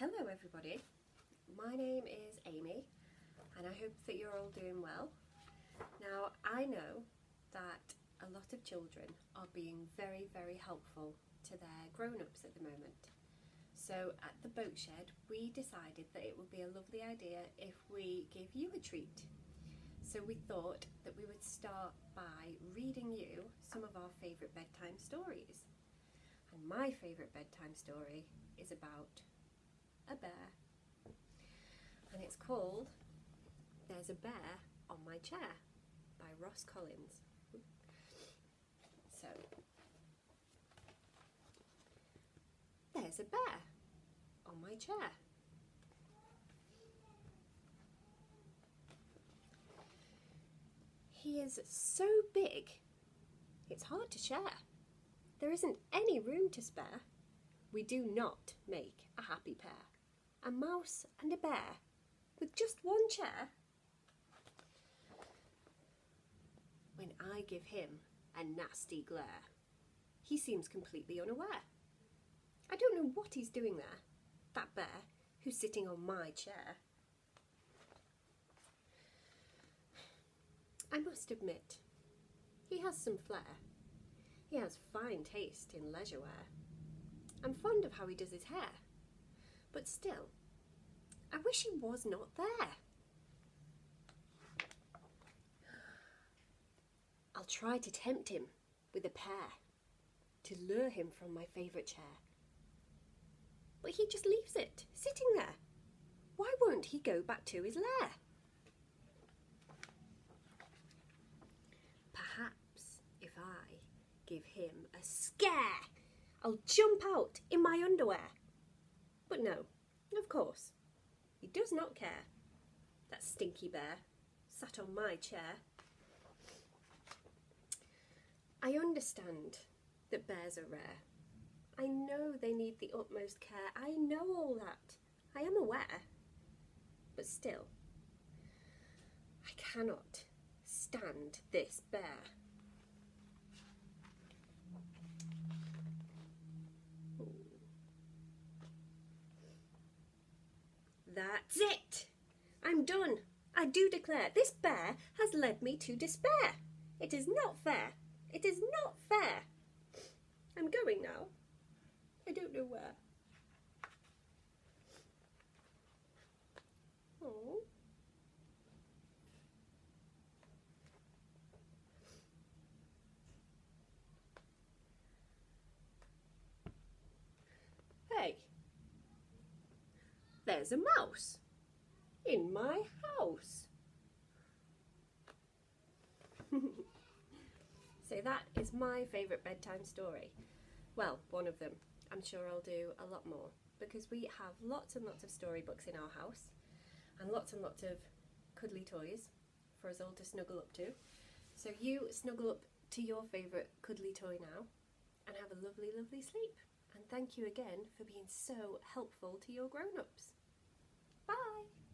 Hello everybody, my name is Amy and I hope that you're all doing well. Now I know that a lot of children are being very very helpful to their grown-ups at the moment. So at the boat shed we decided that it would be a lovely idea if we gave you a treat. So we thought that we would start by reading you some of our favourite bedtime stories. And my favourite bedtime story is about a bear. And it's called There's a Bear on My Chair by Ross Collins. So, there's a bear on my chair. He is so big, it's hard to share. There isn't any room to spare. We do not make a happy pair. A mouse and a bear with just one chair. When I give him a nasty glare, he seems completely unaware. I don't know what he's doing there, that bear who's sitting on my chair. I must admit, he has some flair. He has fine taste in leisure wear. I'm fond of how he does his hair, but still, I wish he was not there. I'll try to tempt him with a pear to lure him from my favourite chair. But he just leaves it sitting there. Why won't he go back to his lair? Perhaps if I give him a scare, I'll jump out in my underwear. But no, of course, he does not care. That stinky bear sat on my chair. I understand that bears are rare. I know they need the utmost care. I know all that. I am aware. But still, I cannot stand this bear. That's it! I'm done. I do declare this bear has led me to despair. It is not fair. It is not fair. I'm going now. I don't know where. There's a mouse in my house. so that is my favourite bedtime story. Well, one of them. I'm sure I'll do a lot more because we have lots and lots of storybooks in our house and lots and lots of cuddly toys for us all to snuggle up to. So you snuggle up to your favourite cuddly toy now and have a lovely, lovely sleep. And thank you again for being so helpful to your grown-ups. Bye!